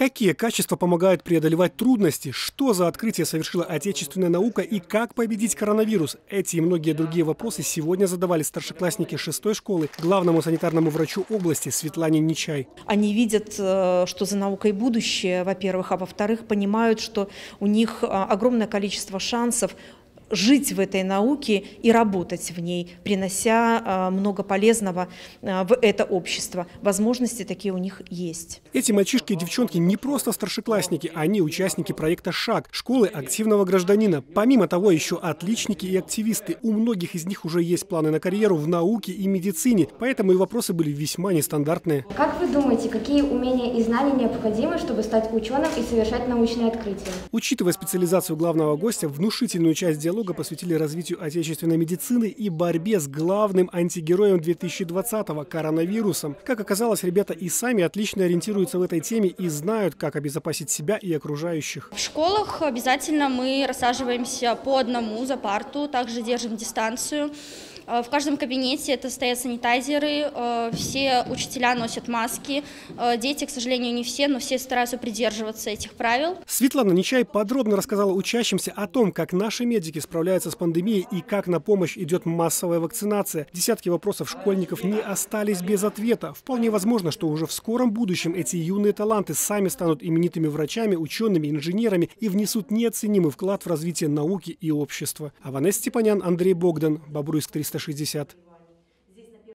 Какие качества помогают преодолевать трудности? Что за открытие совершила отечественная наука и как победить коронавирус? Эти и многие другие вопросы сегодня задавали старшеклассники шестой школы главному санитарному врачу области Светлане Нечай. Они видят, э, что за наукой будущее, во-первых, а во-вторых, понимают, что у них э, огромное количество шансов жить в этой науке и работать в ней, принося а, много полезного а, в это общество. Возможности такие у них есть. Эти мальчишки и девчонки не просто старшеклассники, они участники проекта «Шаг» – школы активного гражданина. Помимо того, еще отличники и активисты. У многих из них уже есть планы на карьеру в науке и медицине, поэтому и вопросы были весьма нестандартные. Как вы думаете, какие умения и знания необходимы, чтобы стать ученым и совершать научные открытия? Учитывая специализацию главного гостя, внушительную часть диалога диалога посвятили развитию отечественной медицины и борьбе с главным антигероем 2020-го – коронавирусом. Как оказалось, ребята и сами отлично ориентируются в этой теме и знают, как обезопасить себя и окружающих. В школах обязательно мы рассаживаемся по одному за парту, также держим дистанцию. Э, в каждом кабинете это стоят санитайзеры, э, все учителя носят маски. Э, дети, к сожалению, не все, но все стараются придерживаться этих правил. Светлана Нечай подробно рассказала учащимся о том, как наши медики справляются с пандемией и как на помощь идет массовая вакцинация. Десятки вопросов школьников не остались без ответа. Вполне возможно, что уже в скором будущем эти юные таланты сами станут именитыми врачами, учеными, инженерами и внесут неоценимый вклад в развитие науки и общества. Аванес Степанян, Андрей Богдан, Бобруйск 360.